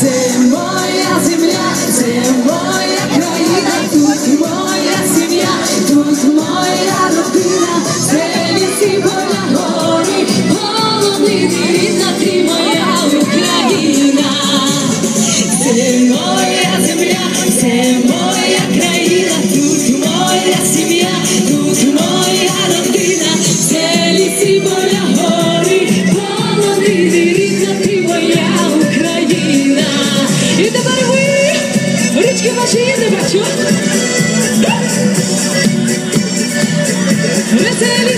Це моя земля, це моя країна, тут моя.